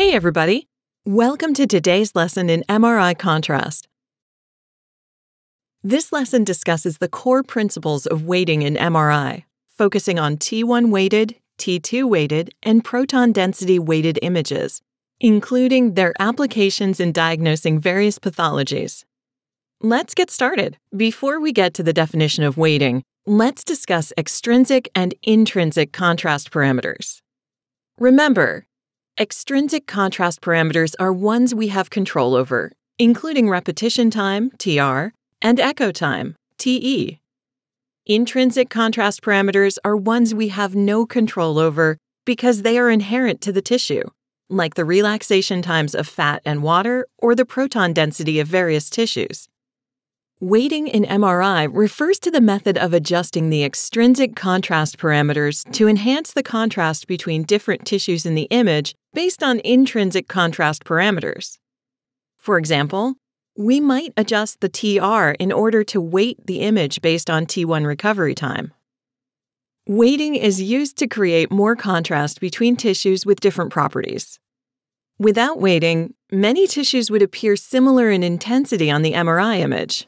Hey, everybody. Welcome to today's lesson in MRI contrast. This lesson discusses the core principles of weighting in MRI, focusing on T1 weighted, T2 weighted, and proton density weighted images, including their applications in diagnosing various pathologies. Let's get started. Before we get to the definition of weighting, let's discuss extrinsic and intrinsic contrast parameters. Remember, extrinsic contrast parameters are ones we have control over, including repetition time, TR, and echo time, TE. Intrinsic contrast parameters are ones we have no control over because they are inherent to the tissue, like the relaxation times of fat and water or the proton density of various tissues. Weighting in MRI refers to the method of adjusting the extrinsic contrast parameters to enhance the contrast between different tissues in the image based on intrinsic contrast parameters. For example, we might adjust the TR in order to weight the image based on T1 recovery time. Weighting is used to create more contrast between tissues with different properties. Without weighting, many tissues would appear similar in intensity on the MRI image.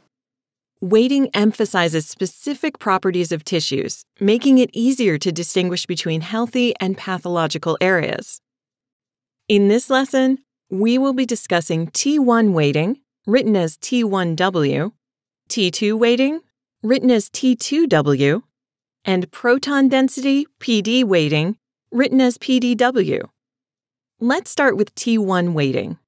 Weighting emphasizes specific properties of tissues, making it easier to distinguish between healthy and pathological areas. In this lesson, we will be discussing T1 weighting, written as T1W, T2 weighting, written as T2W, and proton density, PD weighting, written as PDW. Let's start with T1 weighting.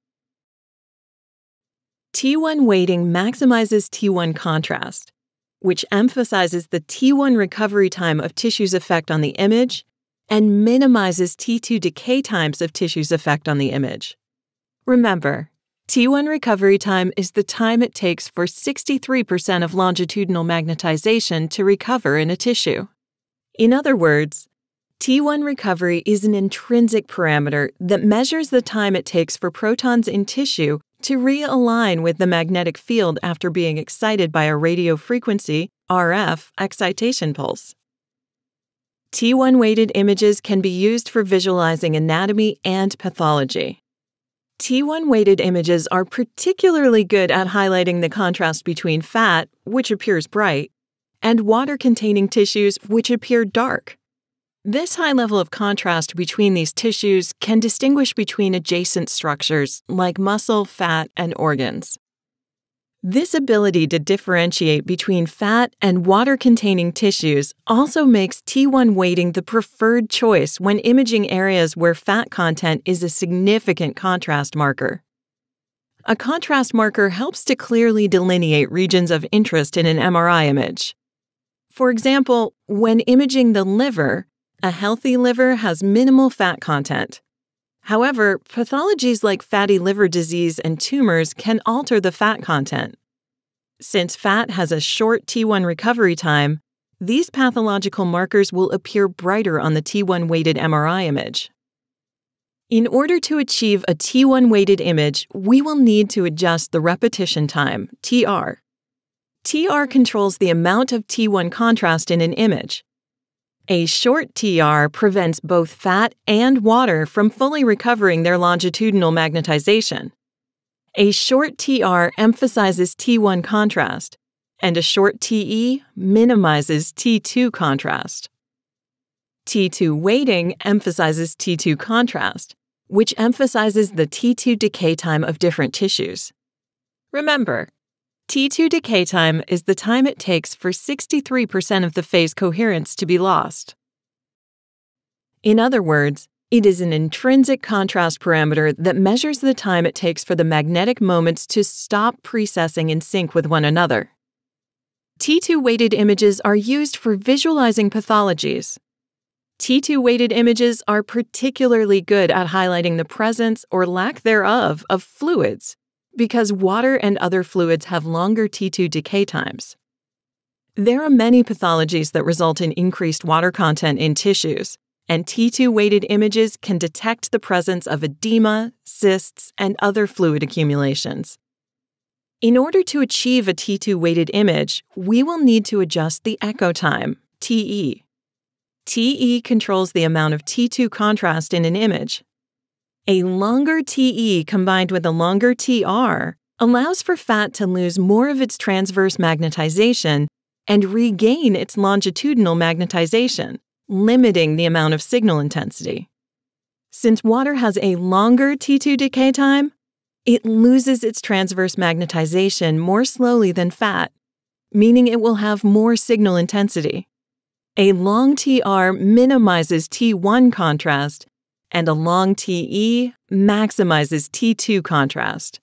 T1 weighting maximizes T1 contrast, which emphasizes the T1 recovery time of tissue's effect on the image and minimizes T2 decay times of tissue's effect on the image. Remember, T1 recovery time is the time it takes for 63% of longitudinal magnetization to recover in a tissue. In other words, T1 recovery is an intrinsic parameter that measures the time it takes for protons in tissue to realign with the magnetic field after being excited by a radio frequency RF excitation pulse. T1 weighted images can be used for visualizing anatomy and pathology. T1 weighted images are particularly good at highlighting the contrast between fat, which appears bright, and water containing tissues, which appear dark. This high level of contrast between these tissues can distinguish between adjacent structures like muscle, fat, and organs. This ability to differentiate between fat and water containing tissues also makes T1 weighting the preferred choice when imaging areas where fat content is a significant contrast marker. A contrast marker helps to clearly delineate regions of interest in an MRI image. For example, when imaging the liver, a healthy liver has minimal fat content. However, pathologies like fatty liver disease and tumors can alter the fat content. Since fat has a short T1 recovery time, these pathological markers will appear brighter on the T1 weighted MRI image. In order to achieve a T1 weighted image, we will need to adjust the repetition time, TR. TR controls the amount of T1 contrast in an image. A short TR prevents both fat and water from fully recovering their longitudinal magnetization. A short TR emphasizes T1 contrast, and a short TE minimizes T2 contrast. T2 weighting emphasizes T2 contrast, which emphasizes the T2 decay time of different tissues. Remember, T2 decay time is the time it takes for 63% of the phase coherence to be lost. In other words, it is an intrinsic contrast parameter that measures the time it takes for the magnetic moments to stop precessing in sync with one another. T2 weighted images are used for visualizing pathologies. T2 weighted images are particularly good at highlighting the presence or lack thereof of fluids because water and other fluids have longer T2 decay times. There are many pathologies that result in increased water content in tissues, and T2 weighted images can detect the presence of edema, cysts, and other fluid accumulations. In order to achieve a T2 weighted image, we will need to adjust the echo time, TE. TE controls the amount of T2 contrast in an image. A longer TE combined with a longer TR allows for fat to lose more of its transverse magnetization and regain its longitudinal magnetization, limiting the amount of signal intensity. Since water has a longer T2 decay time, it loses its transverse magnetization more slowly than fat, meaning it will have more signal intensity. A long TR minimizes T1 contrast, and a long TE maximizes T2 contrast.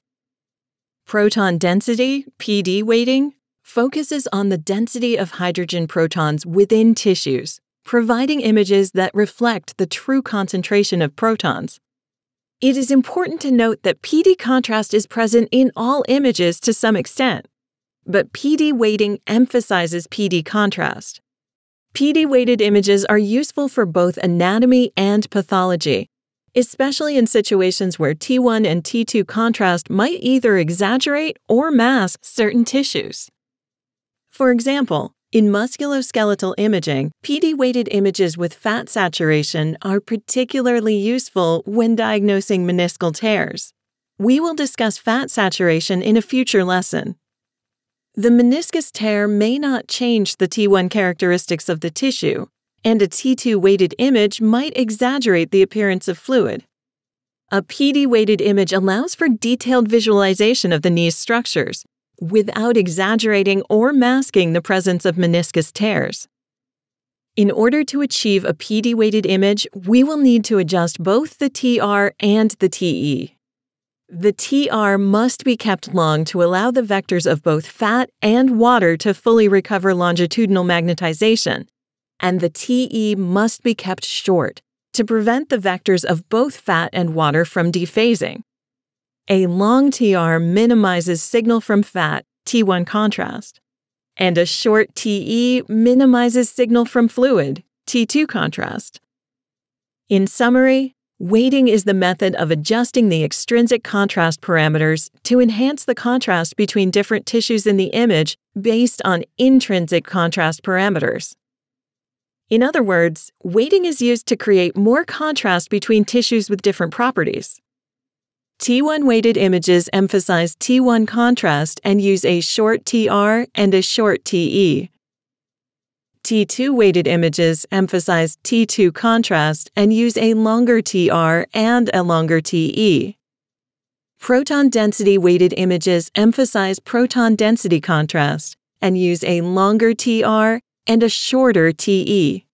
Proton density, PD weighting, focuses on the density of hydrogen protons within tissues, providing images that reflect the true concentration of protons. It is important to note that PD contrast is present in all images to some extent, but PD weighting emphasizes PD contrast. PD weighted images are useful for both anatomy and pathology, especially in situations where T1 and T2 contrast might either exaggerate or mask certain tissues. For example, in musculoskeletal imaging, PD weighted images with fat saturation are particularly useful when diagnosing meniscal tears. We will discuss fat saturation in a future lesson. The meniscus tear may not change the T1 characteristics of the tissue, and a T2 weighted image might exaggerate the appearance of fluid. A PD weighted image allows for detailed visualization of the knee's structures without exaggerating or masking the presence of meniscus tears. In order to achieve a PD weighted image, we will need to adjust both the TR and the TE. The TR must be kept long to allow the vectors of both fat and water to fully recover longitudinal magnetization, and the TE must be kept short to prevent the vectors of both fat and water from dephasing. A long TR minimizes signal from fat, T1 contrast, and a short TE minimizes signal from fluid, T2 contrast. In summary, weighting is the method of adjusting the extrinsic contrast parameters to enhance the contrast between different tissues in the image based on intrinsic contrast parameters. In other words, weighting is used to create more contrast between tissues with different properties. T1 weighted images emphasize T1 contrast and use a short TR and a short TE. T2 weighted images emphasize T2 contrast and use a longer TR and a longer TE. Proton density weighted images emphasize proton density contrast and use a longer TR and a shorter TE.